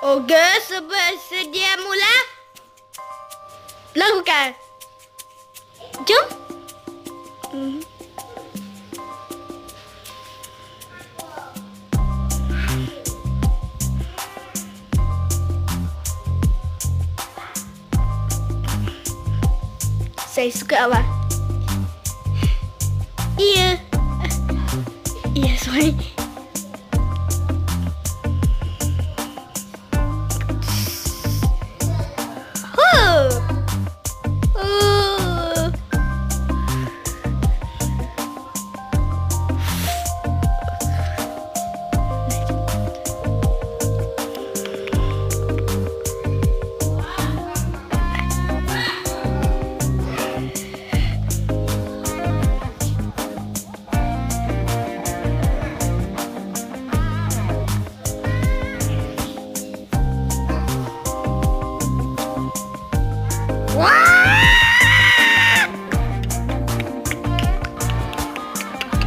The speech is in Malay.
Okey, sedia mula. Lakukan. Jom. Mhm. Saya suka awak. Iya. Iya, sorry.